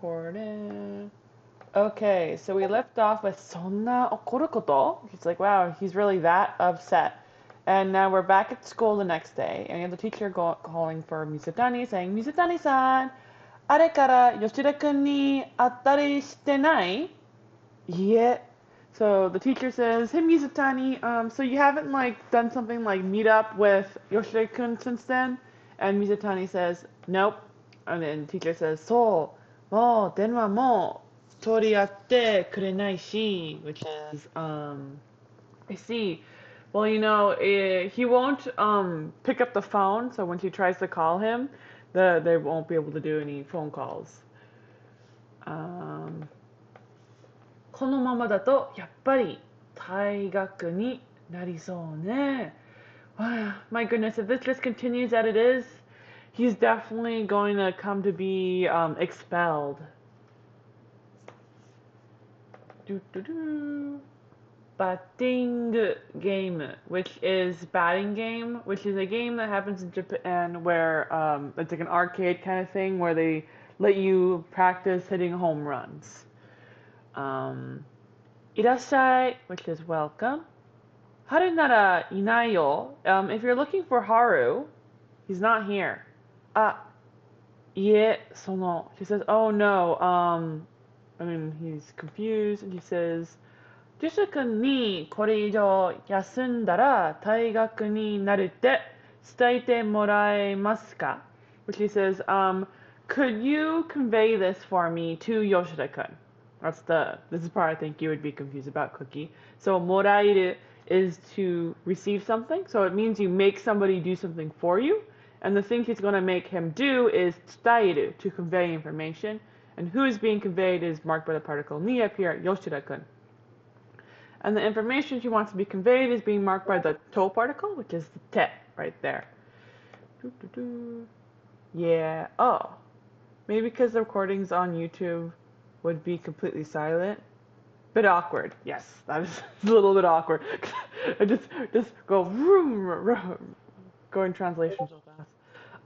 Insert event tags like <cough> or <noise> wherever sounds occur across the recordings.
recording. Okay, so we left off with Sonna okurukoto. He's like, wow, he's really that upset. And now we're back at school the next day, and we have the teacher go- calling for Mizutani, saying, Mizutani-san, are kara Yoshida-kun ni atari shite nai? Yeah. So the teacher says, hey Mizutani, um, so you haven't, like, done something like meet up with Yoshida-kun since then? And Mizutani says, nope. And then the teacher says, so, mo denwa mo toriatte kurenai shi," which is um, I see. Well, you know, eh, he won't um pick up the phone, so when she tries to call him, the they won't be able to do any phone calls. Um. このままだとやっぱり退学になりそうね。Wow, my goodness, if this just continues as it is, he's definitely going to come to be um, expelled. Do do do. Batting game, which is batting game, which is a game that happens in Japan where um, it's like an arcade kind of thing where they let you practice hitting home runs. Um, irashai, which is welcome. Haru nara inayo. Um, if you're looking for Haru, he's not here Ah, ie, sono. She says, oh no. Um, I mean, he's confused and he says, ジュシュ君にこれ以上休んだら退学になるって伝えてもらえますか Which he says, um, could you convey this for me to Yoshida-kun? That's the this is part I think you would be confused about cookie. So morairu is to receive something. So it means you make somebody do something for you. And the thing he's going to make him do is tsudaeru, to convey information. And who is being conveyed is marked by the particle ni up here, Yoshida-kun. And the information she wants to be conveyed is being marked by the to particle, which is the te right there. Doo -doo -doo. Yeah. Oh. Maybe because the recording's on YouTube, would be completely silent. Bit awkward. Yes, that is <laughs> a little bit awkward. <laughs> I just just go vroom, vroom, go in translation so fast.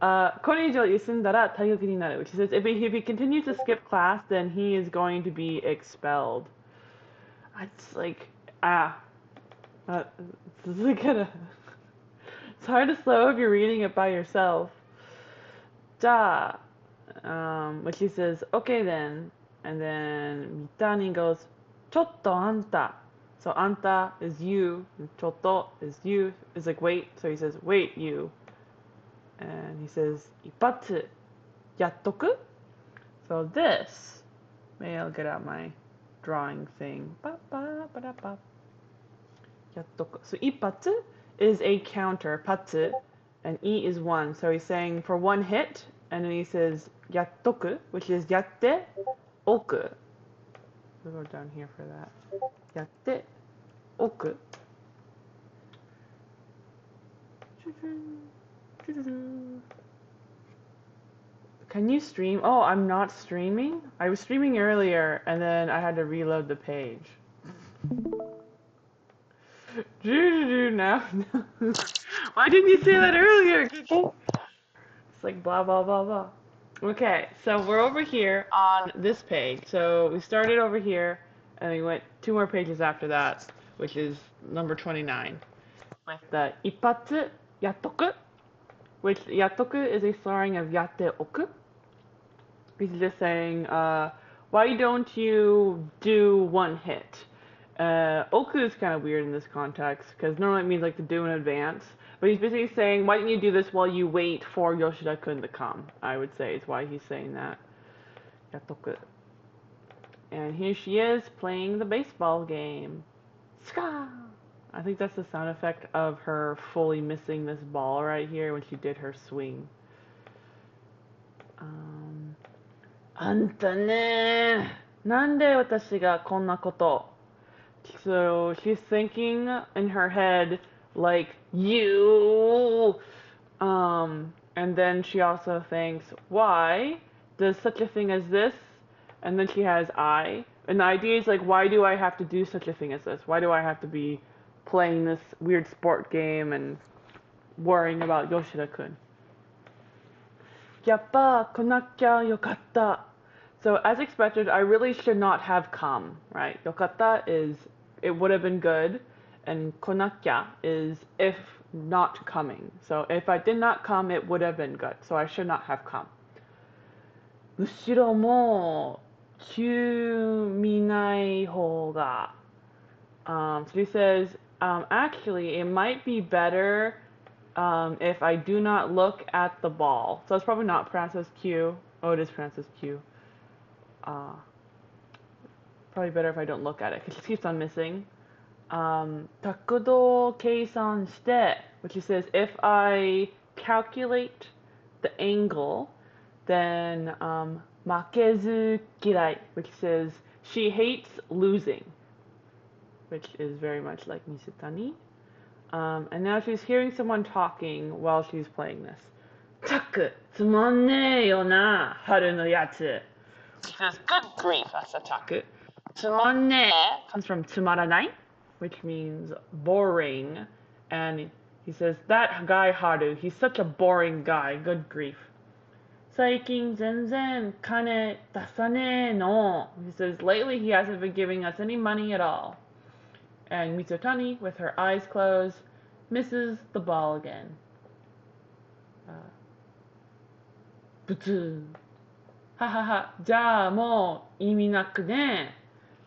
Uh, これ以上休んだら退学になる, which says if he, if he continues to skip class, then he is going to be expelled. It's like, ah, uh, this is gonna, <laughs> it's hard to slow if you're reading it by yourself. Da, um, which he says, okay then, and then Mitani goes, Chotto anta. So anta is you, and chotto is you, is like wait. So he says, wait you. And he says, Ipatsu yattoku? So this, maybe I'll get out my drawing thing. Yattoku. So ipatsu is a counter, patsu, and e is one. So he's saying for one hit, and then he says yattoku, which is yatte oku. We'll go down here for that. Yatte Can you stream? Oh, I'm not streaming? I was streaming earlier and then I had to reload the page. now. <laughs> Why didn't you say that earlier? It's like blah blah blah blah. Okay, so we're over here on this page. So we started over here, and we went two more pages after that, which is number 29, with the ipatsu yattoku, which yattoku is a slurring of yatte oku. He's just saying, uh, why don't you do one hit? Uh, oku is kind of weird in this context, because normally it means like to do in advance. But he's basically saying, why don't you do this while you wait for Yoshida-kun to come? I would say is why he's saying that. Yatoku. And here she is playing the baseball game. Ska! I think that's the sound effect of her fully missing this ball right here when she did her swing. Um, あんたね、なんで私がこんなこと So she's thinking in her head, like you um and then she also thinks why does such a thing as this and then she has i and the idea is like why do i have to do such a thing as this why do i have to be playing this weird sport game and worrying about yoshida-kun やっぱ来なきゃよかった So as expected, I really should not have come, right? Yokata is it would have been good, and konakya is if not coming. So if I did not come, it would have been good. So I should not have come. 後ろも 急見ない方が um, so he says, um, actually, it might be better um, if I do not look at the ball. So it's probably not pronounced as Q. Oh, it is pronounced as Q. Uh, probably better if I don't look at it because it keeps on missing. Um, 角度計算して which says if I calculate the angle, then um, Makezu Kirai, which says, She hates losing, which is very much like Mizutani, Um, and now she's hearing someone talking while she's playing this. Taku, tsumonne yo na, haru no yatsu. She says, Good grief, that's a taku. Tsumonne comes from tsumaranai, which means boring. And he says, That guy Haru, he's such a boring guy, good grief. 最近全然金出さねえの。He says, lately he hasn't been giving us any money at all. And Mizutani, with her eyes closed, misses the ball again. Uh, ブツははは、じゃあもう意味なくね。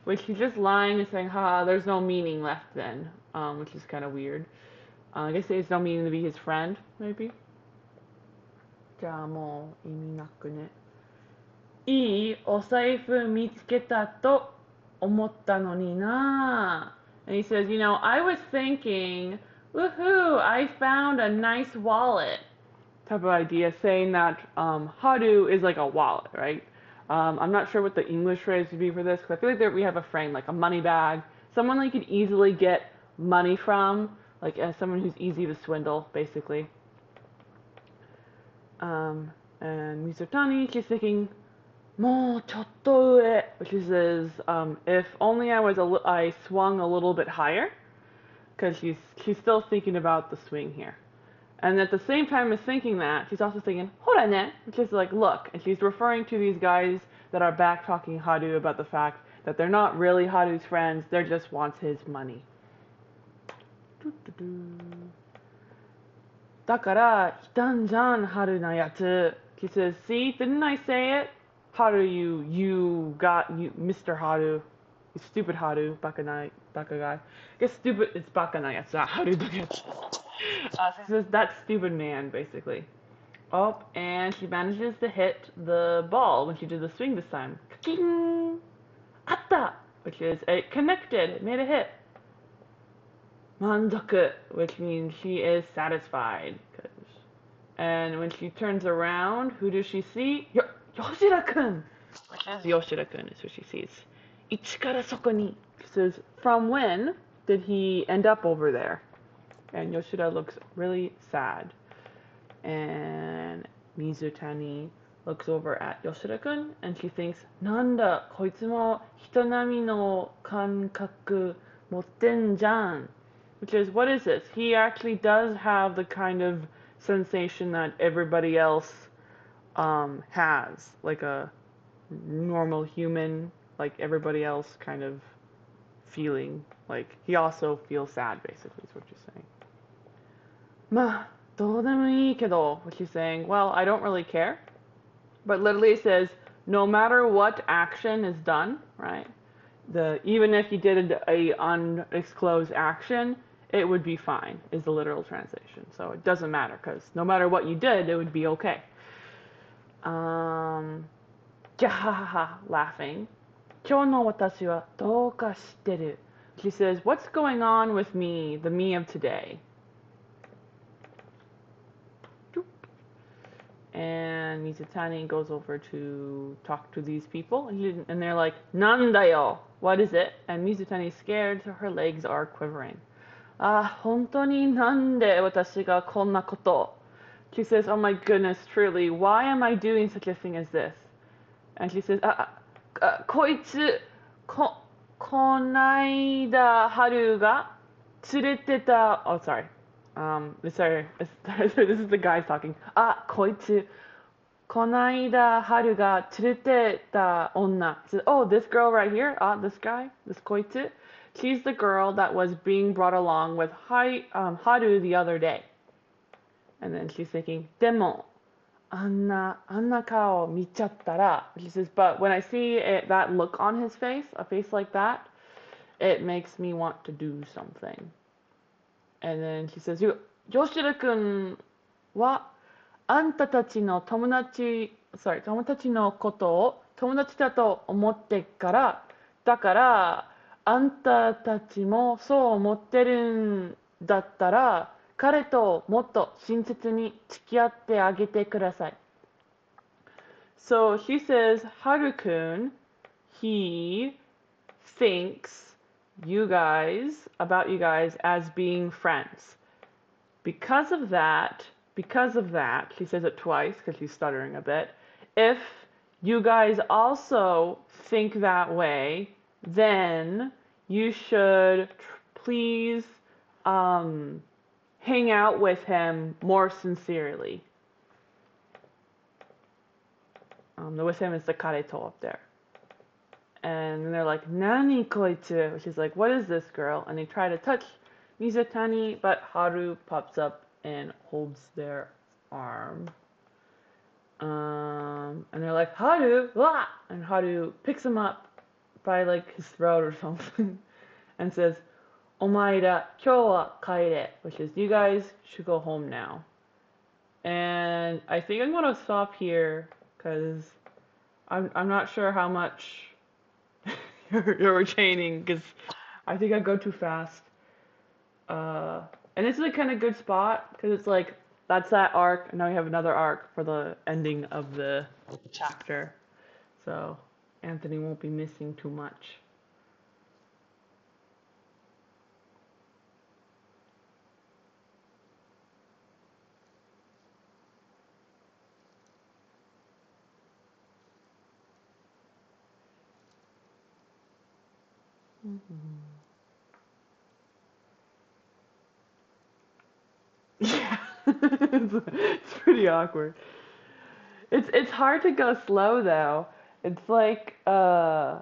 Which he's just lying and saying, ha, there's no meaning left then, um, which is kind of weird. Uh, I guess there's no meaning to be his friend, maybe. Ja mo iminaku ne. いいお財布見つけたと思ったのにな and he says, You know, I was thinking, woohoo, I found a nice wallet type of idea, saying that um, Haru is like a wallet, right? Um, I'm not sure what the English phrase would be for this because I feel like there, we have a frame, like a money bag, someone you could easily get money from, like as someone who's easy to swindle, basically. Um, and Mizutani, she's thinking, Mo chotto which is um, if only I was I swung a little bit higher, because she's she's still thinking about the swing here, and at the same time as thinking that, she's also thinking horane, which is like look, and she's referring to these guys that are back talking Haru about the fact that they're not really Haru's friends, they just wants his money. だから来たんじゃん、春のやつ. He says, see, didn't I say it? Haru, you you got you Mr. Haru, you stupid Haru, Bakanai, Bakagai. I guess stupid it's Bakanai, it's not Haru Bakanai. <laughs> Uh, so he says that stupid man, basically. Oh, and she manages to hit the ball when she did the swing this time. King! Atta! Which is it connected, it made a hit. Manzoku, which means she is satisfied. And when she turns around, who does she see? Yoshida-kun! Which is Yoshida-kun, is what she sees. Ichikara soko ni. She says, from when did he end up over there? And Yoshida looks really sad. And Mizutani looks over at Yoshida-kun and she thinks, Nanda, koitsu mo hitonami no kankaku motten jan which is what is this? He actually does have the kind of sensation that everybody else um, has, like a normal human, like everybody else kind of feeling. Like he also feels sad, basically, is what you're saying. Ma, do which he's saying, well, I don't really care. But literally it says, no matter what action is done, right? The even if you did a, a undisclosed action, it would be fine. Is the literal translation. So it doesn't matter because no matter what you did, it would be okay. Um, <laughs> laughing. She says, what's going on with me, the me of today? And Mizutani goes over to talk to these people, and they're like, Nandayo, what is it? And Mizutani's scared, so her legs are quivering ah. She says, oh my goodness, truly, why am I doing such a thing as this? And she says, ah, ah, ah sorry, um, sorry, <laughs> this is the guy talking. Ah. Oh, this girl right here, ah, this guy, this. She's the girl that was being brought along with Hai, um, Haru the other day. And then she's thinking, Demo, Anna, Anna kao michattara. She says, but when I see it, that look on his face, a face like that, it makes me want to do something. And then she says, Yoshida-kun wa anta tachi no tomodachi, sorry, tomodachi no koto o tomodachi da to omotte kara, dakara, あんたたちもそう思ってるんだったら、彼ともっと親切に付き合ってあげてください。So she says, Haru-kun, he thinks you guys, about you guys as being friends. Because of that, because of that, she says it twice because she's stuttering a bit. If you guys also think that way, then you should please um, hang out with him more sincerely. Um, the with him is the kareto up there. And they're like, Nani koitsu? She's like, what is this girl? And they try to touch Mizutani, but Haru pops up and holds their arm. Um, and they're like, Haru, wah! And Haru picks him up by like his throat or <laughs> something and says, Omaira kyo wa kaire, which is you guys should go home now. And I think I'm gonna stop here because I'm I'm not sure how much <laughs> you're, you're retaining because I think I go too fast. Uh, and this is a kind of good spot because it's like that's that arc, and now we have another arc for the ending of the chapter. So Anthony won't be missing too much. Yeah, mm-hmm. it's, <laughs> it's pretty awkward. It's it's hard to go slow though. It's like uh,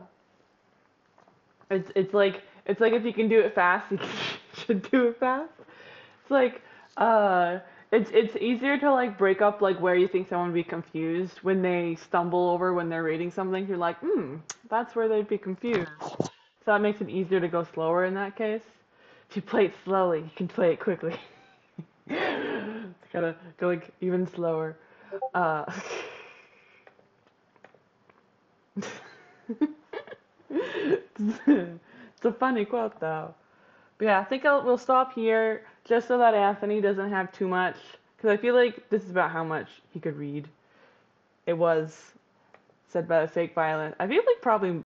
it's it's like it's like if you can do it fast, <laughs> you should do it fast. It's like uh, it's it's easier to like break up like where you think someone would be confused when they stumble over when they're reading something. You're like, hmm, that's where they'd be confused. So that makes it easier to go slower in that case. If you play it slowly, you can play it quickly. <laughs> Gotta go like even slower. Uh, <laughs> it's a funny quote though. But yeah, I think I'll, we'll stop here just so that Anthony doesn't have too much. Because I feel like this is about how much he could read. It was said by the fake violin. I feel like probably